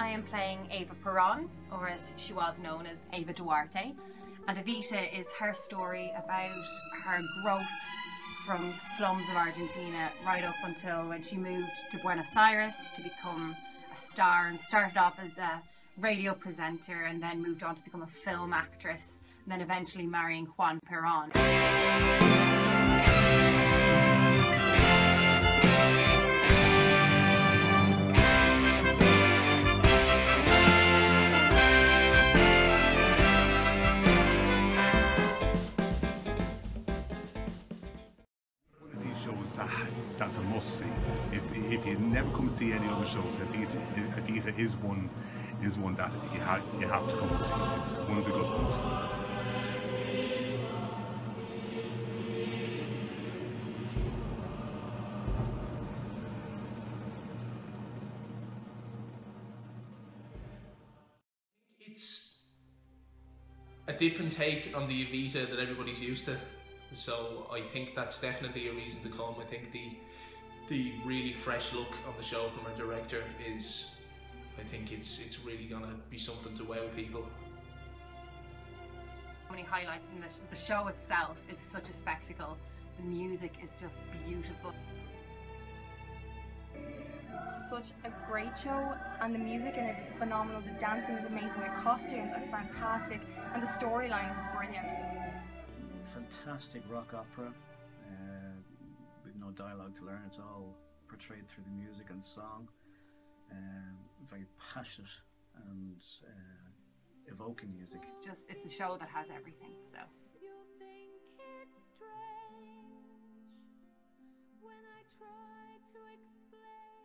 I am playing Eva Peron, or as she was known as Eva Duarte. And Evita is her story about her growth from slums of Argentina right up until when she moved to Buenos Aires to become a star and started off as a radio presenter and then moved on to become a film actress and then eventually marrying Juan Perón. That's a must see. If, if you never come see any other shows, Evita, Evita is one is one that you have you have to come and see. It's one of the good ones. It's a different take on the Evita that everybody's used to. So I think that's definitely a reason to come. I think the the really fresh look on the show from our director is I think it's it's really gonna be something to wow people. So many highlights in the, sh- the show itself is such a spectacle. The music is just beautiful. Such a great show, and the music in it is phenomenal. The dancing is amazing, the costumes are fantastic, and the storyline is brilliant. Fantastic rock opera uh, with no dialogue to learn. It's all portrayed through the music and song. Um, very passionate and uh, evoking music. It's just it's a show that has everything. So You think it's strange when I try to explain.